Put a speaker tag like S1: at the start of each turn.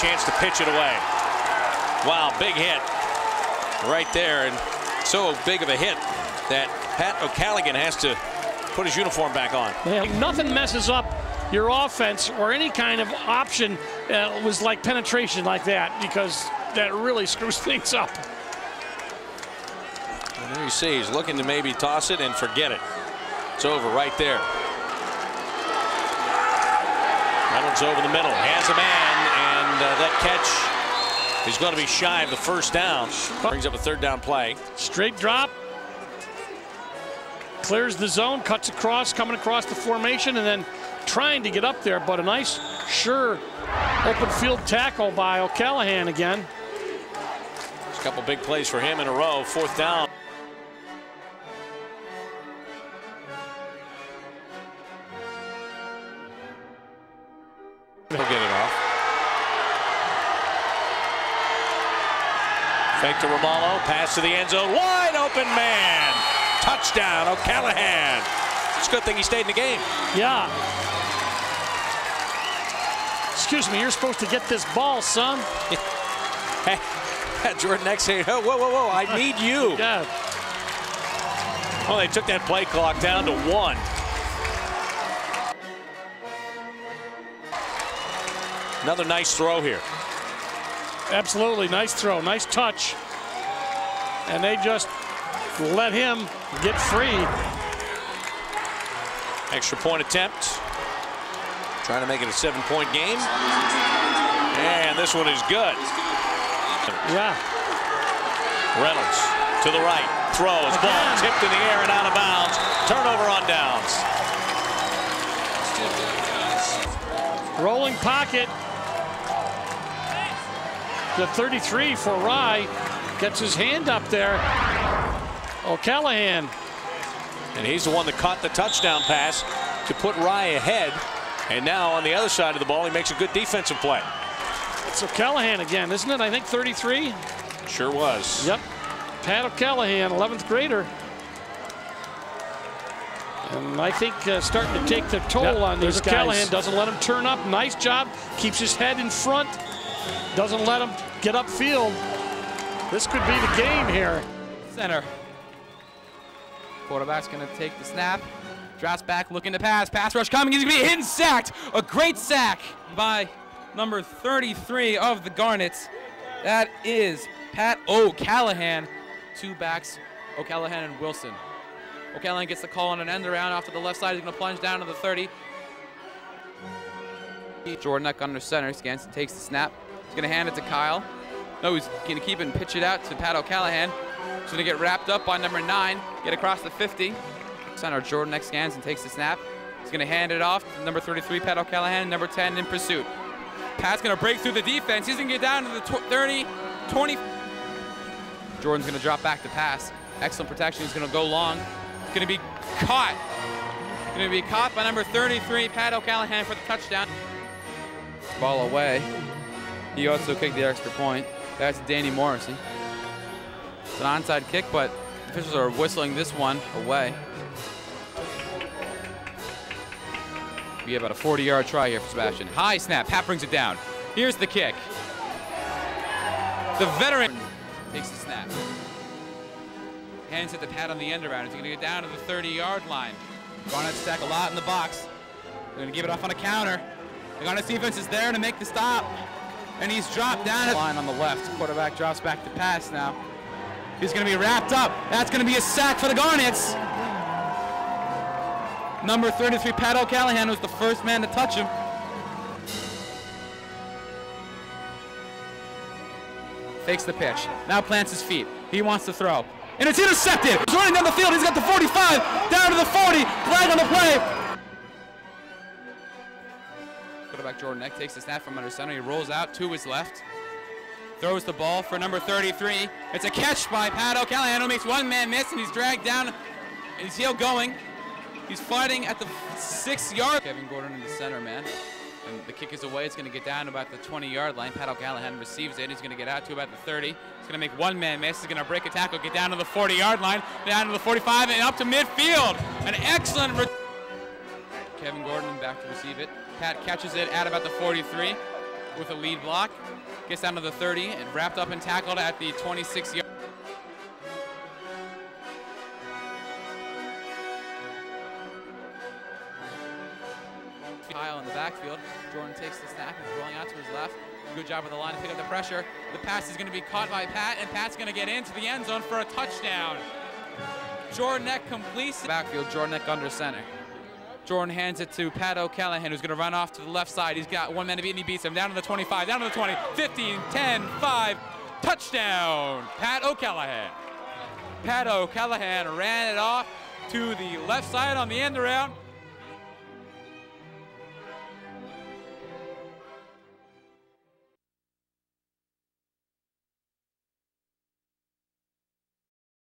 S1: chance to pitch it away. Wow, big hit right there. And so big of a hit that Pat O'Callaghan has to put his uniform back on.
S2: Yeah, nothing messes up your offense or any kind of option uh, was like penetration like that because that really screws things up.
S1: And there you see he's looking to maybe toss it and forget it. It's over right there. Reynolds over the middle, has a man, and uh, that catch is going to be shy of the first down. Brings up a third down play.
S2: Straight drop. Clears the zone, cuts across, coming across the formation, and then trying to get up there, but a nice, sure open field tackle by O'Callaghan again.
S1: a couple big plays for him in a row. Fourth down. He'll get it off. Fake to Romalo, pass to the end zone, wide open man. Touchdown, O'Callaghan. It's a good thing he stayed in the game.
S2: Yeah. Excuse me, you're supposed to get this ball, son.
S1: hey, Jordan X saying, oh, whoa, whoa, whoa, I need you.
S2: yeah.
S1: Well, they took that play clock down to one. Another nice throw here.
S2: Absolutely, nice throw, nice touch. And they just let him get free.
S1: Extra point attempt. Trying to make it a seven-point game. And this one is good.
S2: Yeah.
S1: Reynolds to the right. Throws. Ball tipped in the air and out of bounds. Turnover on downs.
S2: Rolling pocket. The 33 for Rye gets his hand up there. O'Callaghan.
S1: And he's the one that caught the touchdown pass to put Rye ahead. And now on the other side of the ball, he makes a good defensive play.
S2: It's O'Callaghan again, isn't it? I think 33.
S1: Sure was.
S2: Yep. Pat O'Callaghan, 11th grader. And I think uh, starting to take the toll
S1: Yep,
S2: on these
S1: there's
S2: O'Callaghan.
S1: guys.
S2: Doesn't let him turn up. Nice job. Keeps his head in front. Doesn't let him get upfield. This could be the game here.
S3: Center. Quarterback's going to take the snap. Drops back, looking to pass. Pass rush coming. He's going to be hit and sacked. A great sack by number 33 of the Garnets. That is Pat O'Callaghan. Two backs, O'Callaghan and Wilson. O'Callaghan gets the call on an end around off to the left side. He's going to plunge down to the 30. Jordan Eck under center. Scanson takes the snap. He's going to hand it to Kyle. No, he's going to keep it and pitch it out to Pat O'Callaghan. He's going to get wrapped up by number nine, get across the 50. Center Jordan X scans and takes the snap. He's going to hand it off to number 33, Pat O'Callaghan, number 10 in pursuit. Pat's going to break through the defense. He's going to get down to the tw 30, 20. Jordan's going to drop back to pass. Excellent protection. He's going to go long. He's going to be caught. Going to be caught by number 33, Pat O'Callaghan for the touchdown. Ball away. He also kicked the extra point. That's Danny Morrissey. It's an onside kick, but officials are whistling this one away. We have about a 40-yard try here for Sebastian. High snap. Pat brings it down. Here's the kick. The veteran takes the snap. Hands it to Pat on the end around. He's going to get down to the 30-yard line. Garnett stack a lot in the box. They're going to give it off on a counter. The Garnet defense is there to make the stop. And he's dropped down. Line on the left. Quarterback drops back to pass now. He's going to be wrapped up. That's going to be a sack for the Garnets. Number 33, Pat O'Callaghan, was the first man to touch him. Fakes the pitch. Now plants his feet. He wants to throw. And it's intercepted. He's running down the field. He's got the 45, down to the 40. Flag on the play. Jordan Eck takes the snap from under center. He rolls out to his left. Throws the ball for number 33. It's a catch by Pat O'Callaghan who makes one man miss and he's dragged down. He's heel going. He's fighting at the six yard. Kevin Gordon in the center, man. And the kick is away. It's going to get down about the 20 yard line. Pat O'Callaghan receives it. He's going to get out to about the 30. He's going to make one man miss. He's going to break a tackle, get down to the 40 yard line, down to the 45, and up to midfield. An excellent. Kevin Gordon back to receive it. Pat catches it at about the 43. with a lead block. Gets down to the 30 and wrapped up and tackled at the 26 yard. Kyle in the backfield. Jordan takes the snap. He's rolling out to his left. Good job with the line to pick up the pressure. The pass is going to be caught by Pat, and Pat's going to get into the end zone for a touchdown. Jordan Eck completes backfield. Jordan Eck under center. Jordan hands it to Pat O'Callaghan, who's going to run off to the left side. He's got one man to beat, and he beats him. Down to the 25, down to the 20, 15, 10, 5. Touchdown, Pat O'Callaghan. Pat O'Callaghan ran it off to the left side on the end around.